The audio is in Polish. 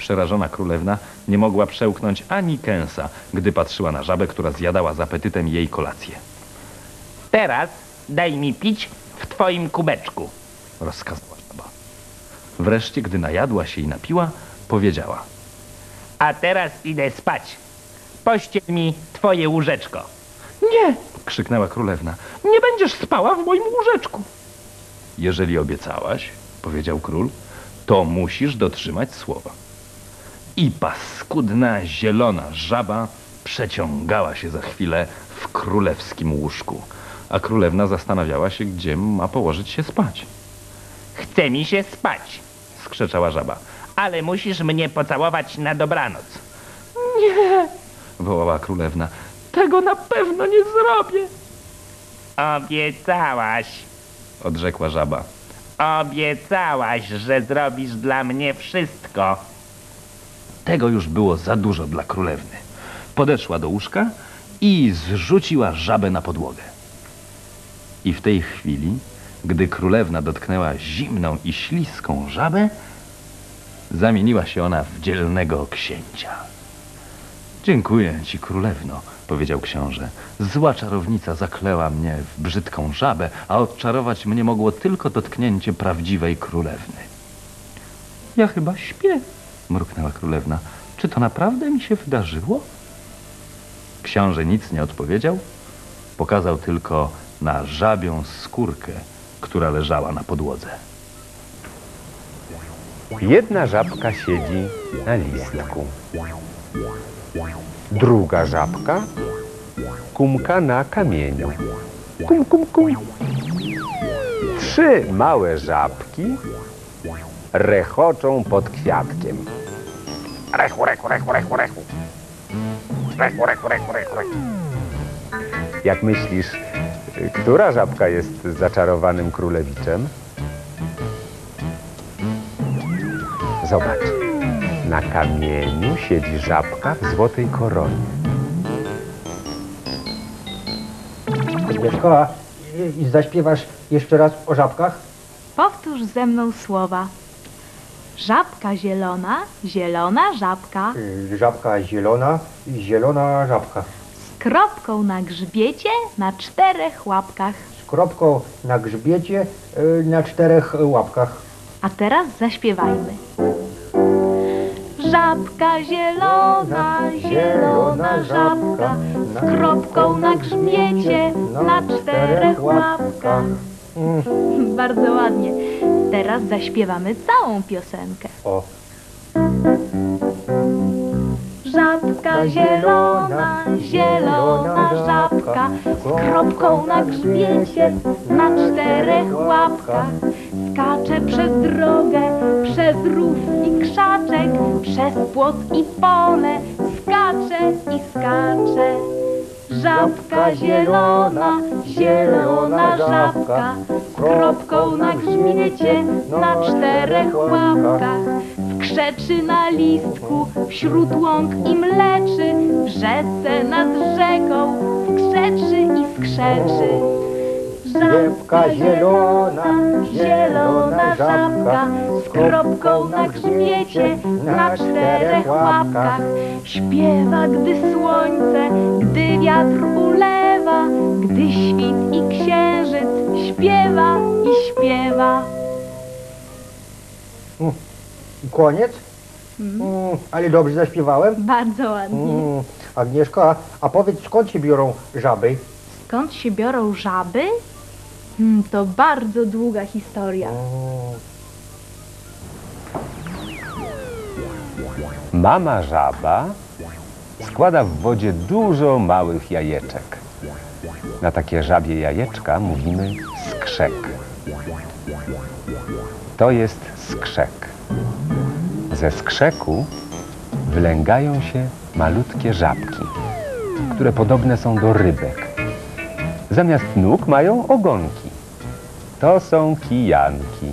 Przerażona królewna nie mogła przełknąć ani kęsa, gdy patrzyła na żabę, która zjadała z apetytem jej kolację. Teraz daj mi pić w twoim kubeczku. Rozkazała żaba. Wreszcie, gdy najadła się i napiła, powiedziała. A teraz idę spać. Pościel mi twoje łóżeczko. Nie! krzyknęła królewna. Nie będziesz spała w moim łóżeczku. Jeżeli obiecałaś, powiedział król, to musisz dotrzymać słowa. I paskudna, zielona żaba przeciągała się za chwilę w królewskim łóżku, a królewna zastanawiała się, gdzie ma położyć się spać. Chce mi się spać, Skrzeczała żaba. ale musisz mnie pocałować na dobranoc. Wołała królewna. Tego na pewno nie zrobię, Obiecałaś, odrzekła żaba. obiecałaś, że zrobisz dla mnie wszystko. Tego już było za dużo dla królewny. Podeszła do łóżka i zrzuciła żabę na podłogę. I w tej chwili, gdy królewna dotknęła zimną i śliską żabę, zamieniła się ona w dzielnego księcia. Dziękuję ci, królewno, powiedział książę. Zła czarownica zakleła mnie w brzydką żabę, a odczarować mnie mogło tylko dotknięcie prawdziwej królewny. Ja chyba śpię, mruknęła królewna. Czy to naprawdę mi się wydarzyło? Książę nic nie odpowiedział, pokazał tylko na żabią skórkę, która leżała na podłodze. Jedna żabka siedzi na listku. Druga żabka kumka na kamieniu. Kum, kum, kum. Trzy małe żabki rechoczą pod kwiatkiem. Rechu, rechu, rechu, rechu, rechu. Rechu, rechu, rechu, rechu, rechu. Jak myślisz, która żabka jest zaczarowanym królewiczem? Zobacz, na kamieniu siedzi żabka w złotej koronie. Agnieszka, zaśpiewasz jeszcze raz o żabkach? Powtórz ze mną słowa. Żabka zielona, zielona żabka, Y, Żabka zielona, zielona żabka. z kropką na grzbiecie, na czterech łapkach. Z kropką na grzbiecie, y, na czterech łapkach. A teraz zaśpiewajmy. Żabka zielona, zielona żabka, z kropką na grzbiecie, na czterech łapkach. Bardzo ładnie. Teraz zaśpiewamy całą piosenkę. O, Żabka zielona, zielona żabka Z kropką na grzbiecie, na czterech łapkach. Skacze przez drogę, przez rów i krzaczek Przez płot i pole, skacze i skacze Żabka zielona, zielona żabka Z kropką na grzbiecie, na czterech łapkach Krzeczy na listku, wśród łąk i mleczy, w rzece nad rzeką, krzeczy i skrzeczy. Żabka zielona, zielona żabka, z kropką na grzbiecie, na czterech łapkach. Śpiewa, gdy słońce, gdy wiatr ulewa, gdy świt i księżyc śpiewa i śpiewa. i koniec? Mm, ale dobrze zaśpiewałem? Bardzo ładnie. Mm, Agnieszka, a powiedz skąd się biorą żaby? Skąd się biorą żaby? Hmm, to bardzo długa historia. Mama żaba składa w wodzie dużo małych jajeczek. Na takie żabie jajeczka mówimy skrzek. To jest skrzek. Ze skrzeku wylęgają się malutkie żabki, które podobne są do rybek. Zamiast nóg mają ogonki. To są kijanki.